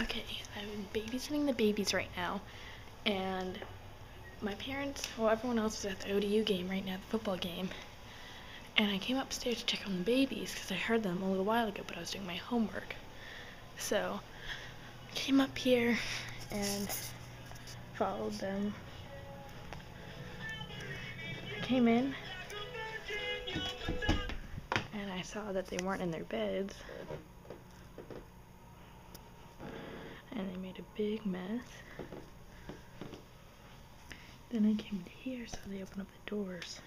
Okay, I'm babysitting the babies right now, and my parents, well, everyone else is at the ODU game right now, the football game. And I came upstairs to check on the babies because I heard them a little while ago, but I was doing my homework. So, I came up here and followed them. Came in and I saw that they weren't in their beds. and they made a big mess. Then I came to here, so they opened up the doors.